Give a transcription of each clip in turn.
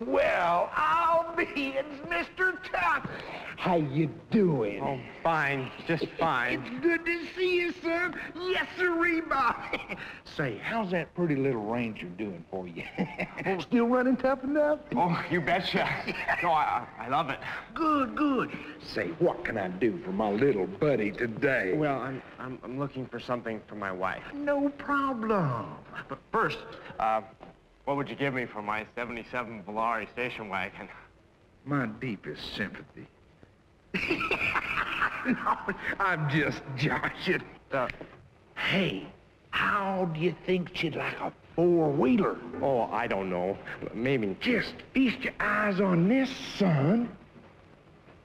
Well, I'll be it's Mr. Tough. How you doing? Oh, fine, just fine. It's good to see you, son. Yes, sir, Bob. Say, how's that pretty little ranger doing for you? oh, still running tough enough? Oh, you betcha. No, I, I love it. Good, good. Say, what can I do for my little buddy today? Well, I'm, I'm, I'm looking for something for my wife. No problem. But first, uh, what would you give me for my 77 Volare station wagon? My deepest sympathy. no, I'm just joshing. Uh, hey, how do you think she'd like a four-wheeler? Oh, I don't know. Maybe. Just feast your eyes on this, son.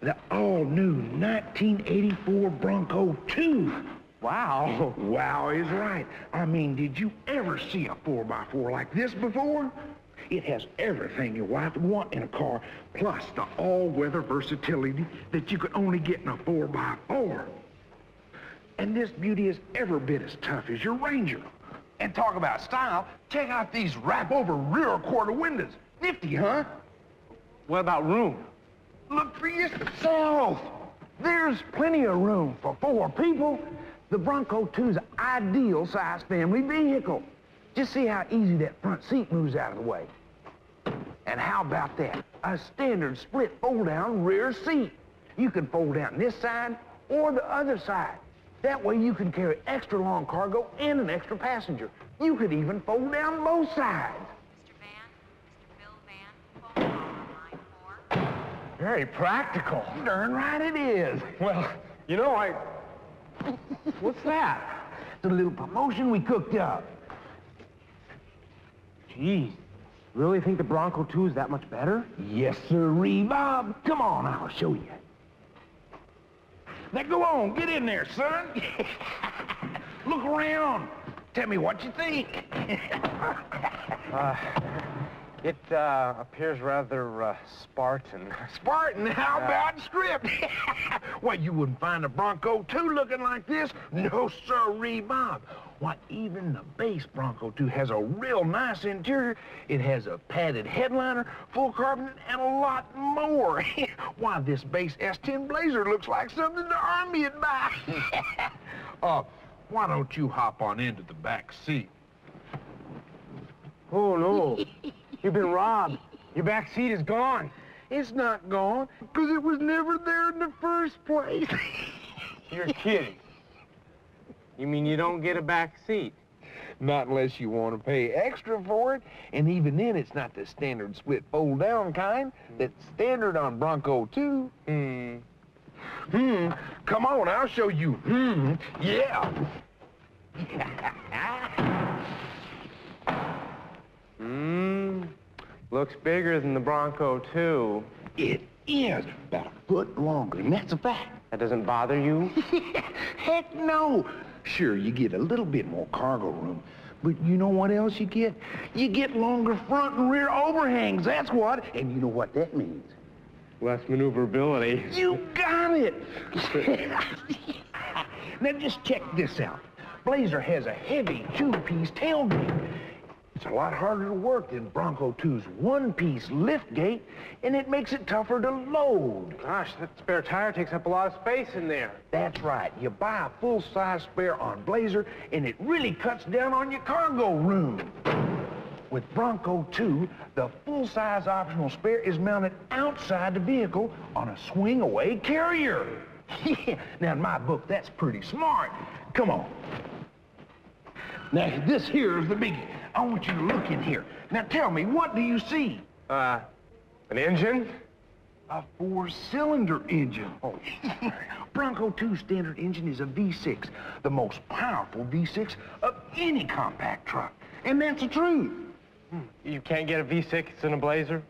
The all-new 1984 Bronco 2. Wow. Wow is right. I mean, did you ever see a 4x4 like this before? It has everything your wife would want in a car, plus the all-weather versatility that you could only get in a 4x4. And this beauty is every bit as tough as your Ranger. And talk about style, check out these wrap-over rear quarter windows. Nifty, huh? What about room? Look for yourself. There's plenty of room for four people. The Bronco 2's ideal size family vehicle. Just see how easy that front seat moves out of the way. And how about that? A standard split fold-down rear seat. You can fold down this side or the other side. That way you can carry extra long cargo and an extra passenger. You could even fold down both sides. Mr. Van, Mr. Bill Van, phone call on line four. Very practical. Darn right it is. Well, you know, I... What's that? It's a little promotion we cooked up. Geez, really think the Bronco 2 is that much better? Yes, sir, Bob. Come on, I'll show you. Now go on, get in there, son. Look around. Tell me what you think. Uh, it uh, appears rather uh, Spartan. Spartan, how about script? Why, you wouldn't find a Bronco 2 looking like this. No, sir, Bob. Why, even the base Bronco 2 has a real nice interior. It has a padded headliner, full carbon, and a lot more. Why, this base S10 Blazer looks like something the Army'd buy. uh, why don't you hop on into the back seat? Oh, no. You've been robbed. Your back seat is gone. It's not gone, because it was never there in the first place. You're kidding. You mean you don't get a back seat? Not unless you want to pay extra for it. And even then, it's not the standard split fold-down kind that's standard on Bronco 2. Hmm. Hmm. Come on, I'll show you. Hmm. Yeah. Hmm. Looks bigger than the Bronco 2. it is about a foot longer, and that's a fact. That doesn't bother you? Heck no. Sure, you get a little bit more cargo room, but you know what else you get? You get longer front and rear overhangs, that's what. And you know what that means? Less maneuverability. You got it. now just check this out. Blazer has a heavy two-piece tailgate. It's a lot harder to work than Bronco 2's one-piece lift gate, and it makes it tougher to load. Gosh, that spare tire takes up a lot of space in there. That's right. You buy a full-size spare on Blazer, and it really cuts down on your cargo room. With Bronco 2, the full-size optional spare is mounted outside the vehicle on a swing-away carrier. now, in my book, that's pretty smart. Come on. Now, this here is the biggie. I want you to look in here. Now, tell me, what do you see? Uh, an engine? A four-cylinder engine. Oh, Bronco 2 standard engine is a V6, the most powerful V6 of any compact truck. And that's the truth. You can't get a V6 in a Blazer?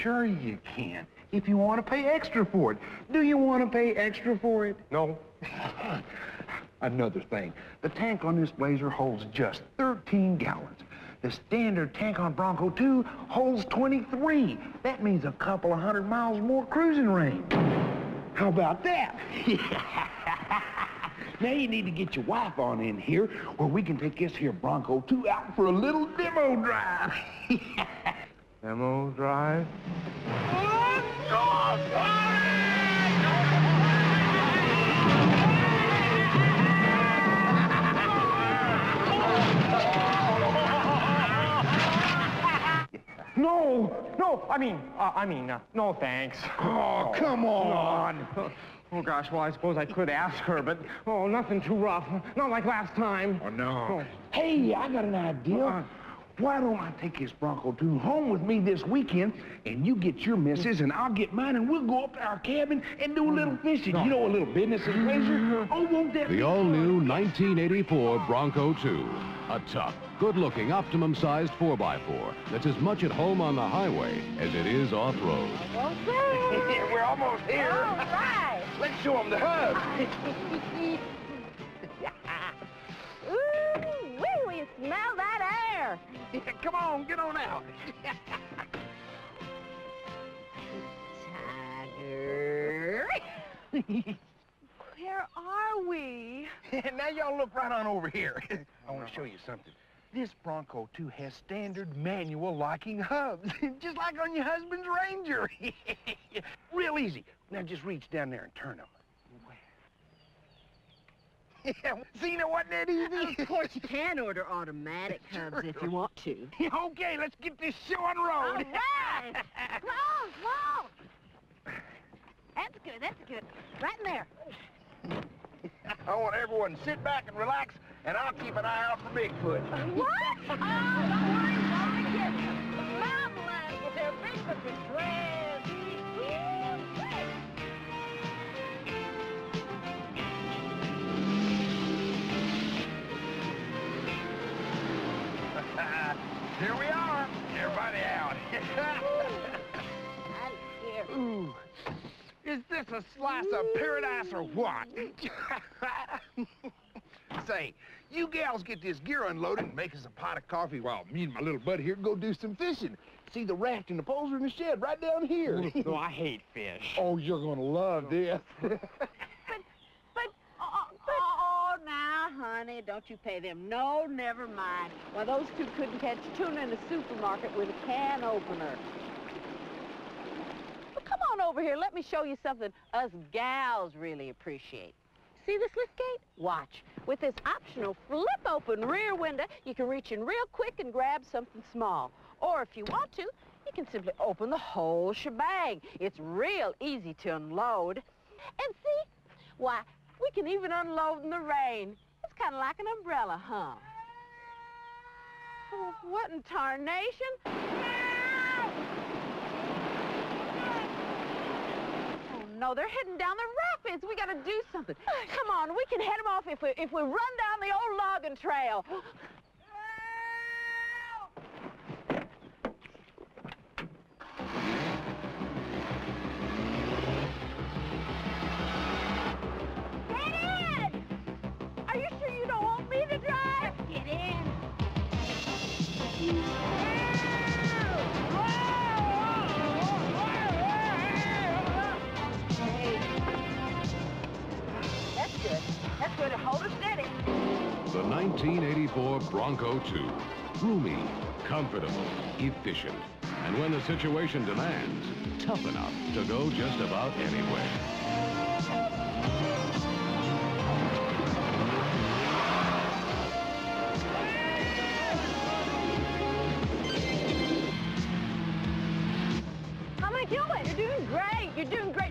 Sure you can, if you want to pay extra for it. Do you want to pay extra for it? No. Another thing, the tank on this Blazer holds just 13 gallons. The standard tank on Bronco 2 holds 23. That means a couple of hundred miles more cruising range. How about that? now you need to get your wife on in here where we can take this here Bronco 2 out for a little demo drive. Demo drive. No, no, I mean, uh, I mean, uh, no thanks. Oh, come on. Oh, gosh, well, I suppose I could ask her, but, oh, nothing too rough. Not like last time. Oh, no. Oh. Hey, I got an idea. Uh-uh. Why don't I take this Bronco 2 home with me this weekend, and you get your missus, and I'll get mine, and we'll go up to our cabin and do a little fishing. You know, a little business and pleasure. Oh, won't that be The all-new 1984 Bronco 2. A tough, good-looking, optimum-sized 4x4 that's as much at home on the highway as it is off-road. We're almost here. All right. Let's show them the hub. Ooh, wee, smell that air. Come on, get on out. Tiger. Where are we? now y'all look right on over here. I want to show you something. This Bronco 2 has standard manual locking hubs, just like on your husband's Ranger. Real easy. Now just reach down there and turn them. Yeah, see, now wasn't that easy? Of course, you can order automatic hubs if you want to. okay, let's get this show on All road. right. Close, close. That's good, that's good. Right in there. I want everyone to sit back and relax, and I'll keep an eye out for Bigfoot. What? Oh, don't worry, Mama gets them. Mountain lions with their big big dreads. Ooh. Here we are. Everybody out. Out here. Ooh. Is this a slice of paradise or what? Say, you gals get this gear unloaded and make us a pot of coffee while me and my little buddy here go do some fishing. See the raft and the poles are in the shed right down here. No, oh, I hate fish. oh, you're gonna love this. But, oh, oh, now, honey, don't you pay them. No, never mind. Why, those two couldn't catch tuna in the supermarket with a can opener. Over here. Let me show you something us gals really appreciate. See this lift gate? Watch. With this optional flip-open rear window, you can reach in real quick and grab something small. Or if you want to, you can simply open the whole shebang. It's real easy to unload. And see, why, we can even unload in the rain. It's kind of like an umbrella, huh? What in tarnation? No, they're heading down the rapids. We gotta do something. Come on, we can head them off if we, if we run down the old logging trail. Get in! Are you sure you don't want me to drive? Get in. 1984 Bronco 2. Roomy, comfortable, efficient, and when the situation demands, tough enough to go just about anywhere. You're doing great. You're doing great.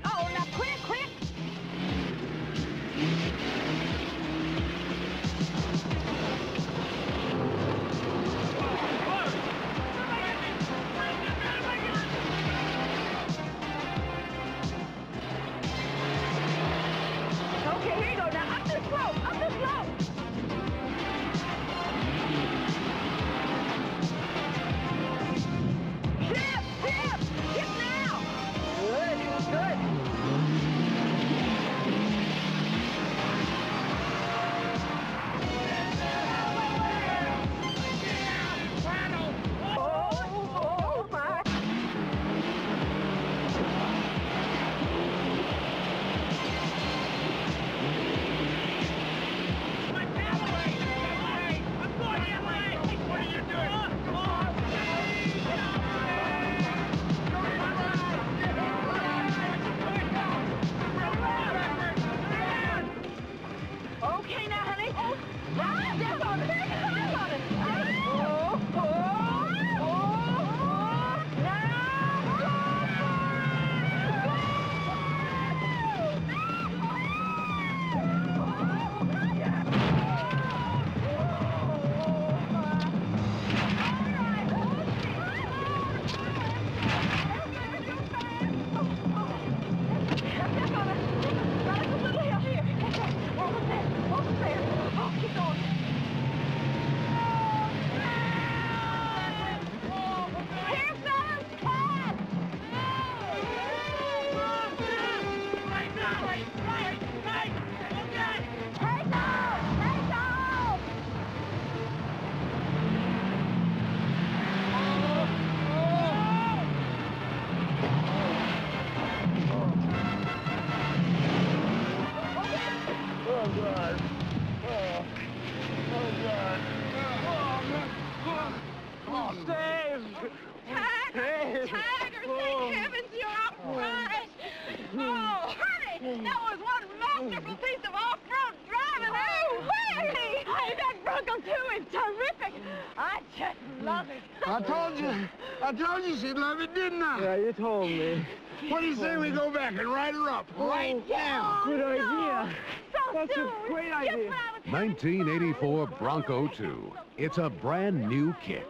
Bronco 2 is terrific. I just love it. I told you. I told you she'd love it, didn't I? Yeah, you told me. What do you say we go back and write her up oh, right oh, now? Good idea. So That's soon. a great idea. 1984 Bronco 2. It's a brand new kick.